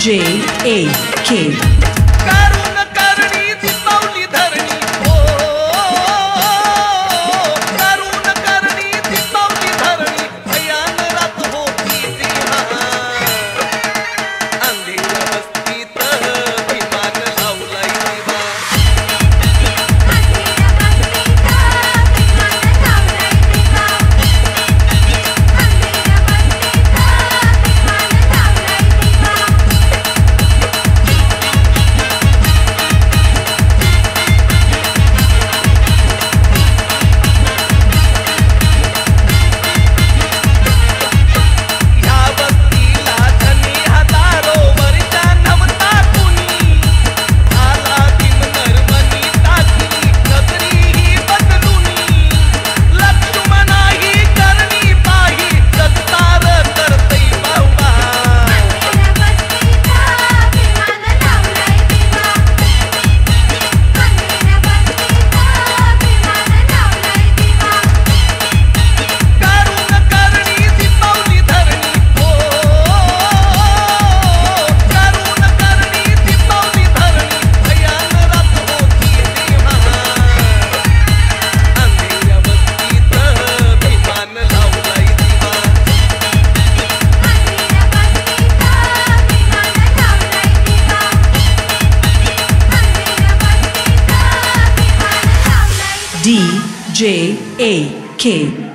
J A K. D J A K.